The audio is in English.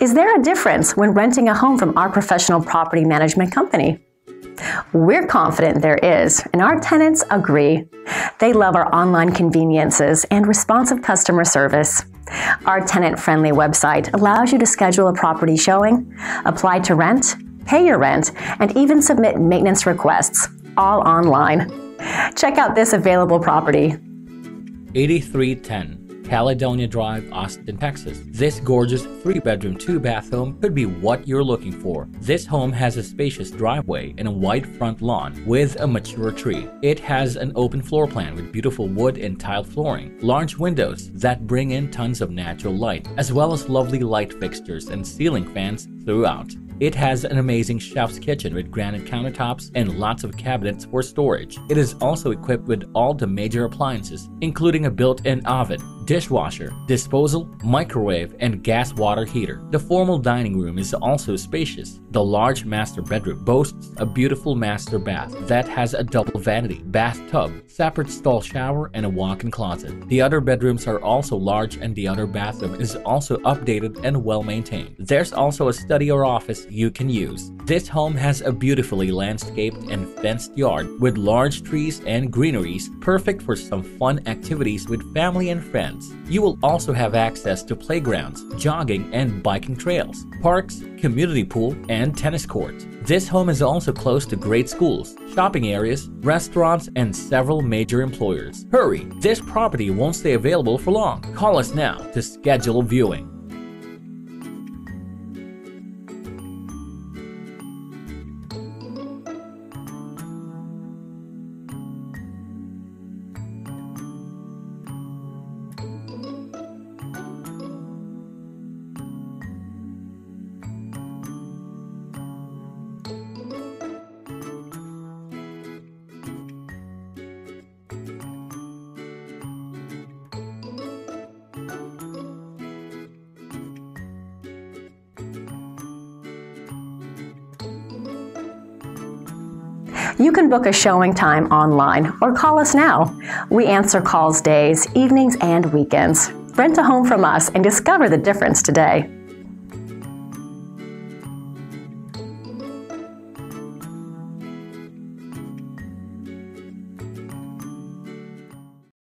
Is there a difference when renting a home from our professional property management company? We're confident there is, and our tenants agree. They love our online conveniences and responsive customer service. Our tenant friendly website allows you to schedule a property showing, apply to rent, pay your rent, and even submit maintenance requests, all online. Check out this available property. 8310 Caledonia Drive, Austin, Texas. This gorgeous 3-bedroom, 2-bath home could be what you're looking for. This home has a spacious driveway and a wide front lawn with a mature tree. It has an open floor plan with beautiful wood and tiled flooring, large windows that bring in tons of natural light, as well as lovely light fixtures and ceiling fans throughout. It has an amazing chef's kitchen with granite countertops and lots of cabinets for storage. It is also equipped with all the major appliances, including a built-in oven, dishwasher, disposal, microwave, and gas water heater. The formal dining room is also spacious. The large master bedroom boasts a beautiful master bath that has a double vanity, bathtub, separate stall shower, and a walk-in closet. The other bedrooms are also large and the other bathroom is also updated and well maintained. There's also a study or office you can use. This home has a beautifully landscaped and fenced yard with large trees and greeneries, perfect for some fun activities with family and friends. You will also have access to playgrounds, jogging and biking trails, parks, community pool, and tennis courts. This home is also close to great schools, shopping areas, restaurants, and several major employers. Hurry! This property won't stay available for long. Call us now to schedule a viewing. You can book a showing time online or call us now. We answer calls days, evenings, and weekends. Rent a home from us and discover the difference today.